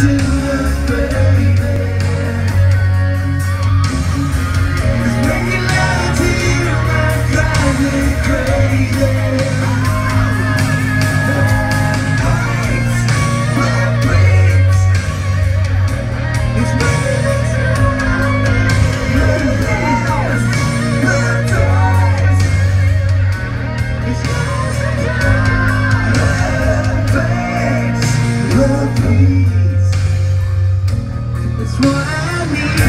to me.